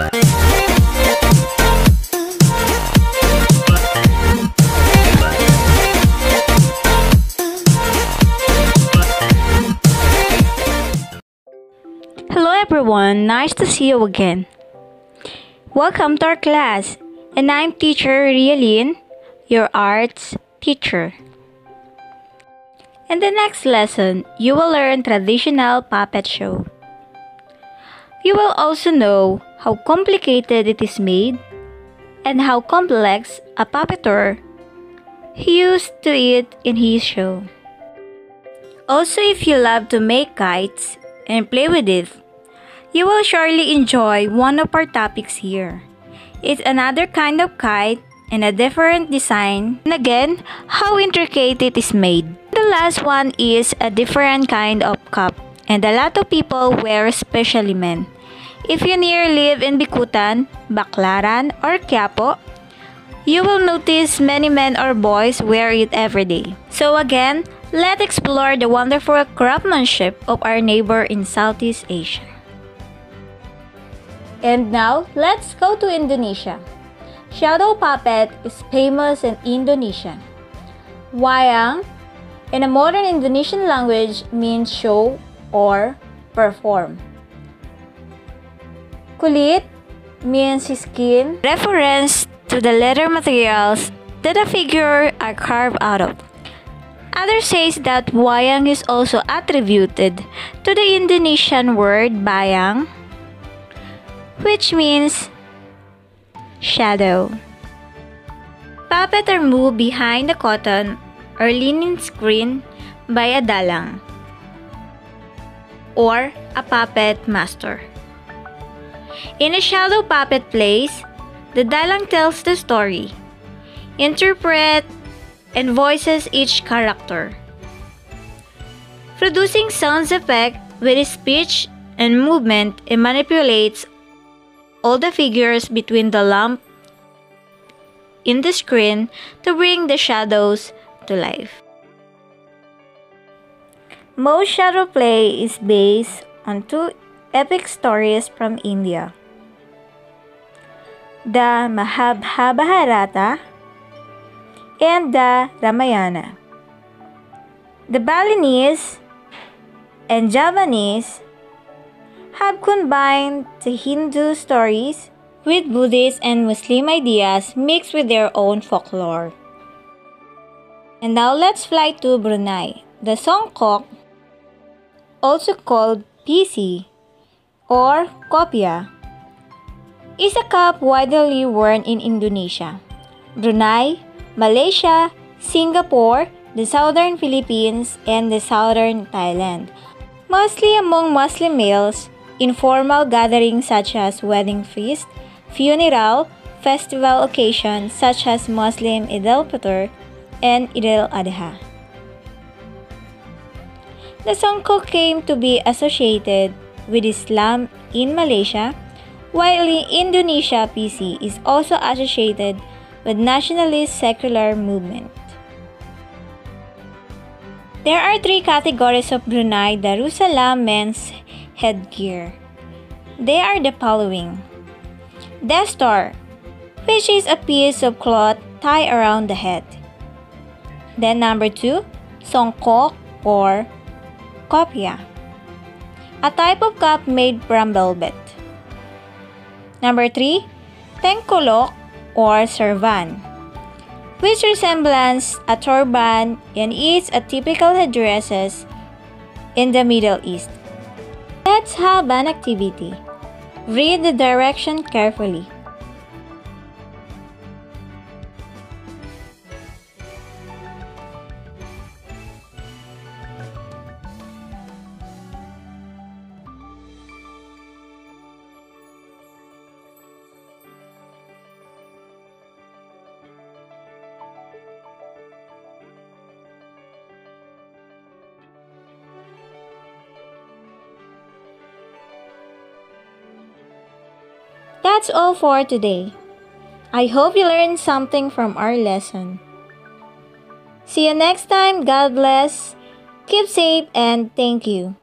Hello everyone, nice to see you again. Welcome to our class, and I'm teacher Rialin, your arts teacher. In the next lesson, you will learn traditional puppet show. You will also know how complicated it is made and how complex a puppeteer used to it in his show. Also, if you love to make kites and play with it, you will surely enjoy one of our topics here. It's another kind of kite and a different design, and again, how intricate it is made. The last one is a different kind of cup, and a lot of people wear, especially men. If you near live in Bicutan, Baclaran, or Quiapo, you will notice many men or boys wear it every day. So again, let's explore the wonderful craftsmanship of our neighbor in Southeast Asia. And now, let's go to Indonesia. Shadow puppet is famous in Indonesia. Wayang, in a modern Indonesian language, means show or perform. Kulit means skin, reference to the leather materials that the figure are carved out of. Others says that wayang is also attributed to the Indonesian word bayang, which means shadow. Puppet are moved behind the cotton or linen screen by a dalang or a puppet master. In a shadow puppet plays, the dalang tells the story, interpret, and voices each character, producing sound effect with his speech and movement and manipulates all the figures between the lamp in the screen to bring the shadows to life. Most shadow play is based on two epic stories from India. The Mahabharata and the Ramayana. The Balinese and Javanese have combined the Hindu stories with Buddhist and Muslim ideas mixed with their own folklore. And now let's fly to Brunei. The Songkok, also called peci or Kopia, is a cap widely worn in Indonesia, Brunei, Malaysia, Singapore, the southern Philippines, and the southern Thailand. Mostly among Muslim males, informal gatherings such as wedding feast, funeral, festival occasions such as Muslim Eid al-Fitr and Eid al-Adha. The Songkok came to be associated with Islam in Malaysia, while in Indonesia peci is also associated with nationalist secular movement. There are three categories of Brunei Darussalam men's headgear. They are the following. Dastar, which is a piece of cloth tied around the head. Then number 2, songkok or kopia, a type of cap made from velvet. Number 3, tengkolok or serban, which resembles a turban and is a typical headdresses in the Middle East. Let's have an activity. Read the direction carefully. That's all for today. I hope you learned something from our lesson. See you next time. God bless. Keep safe and thank you.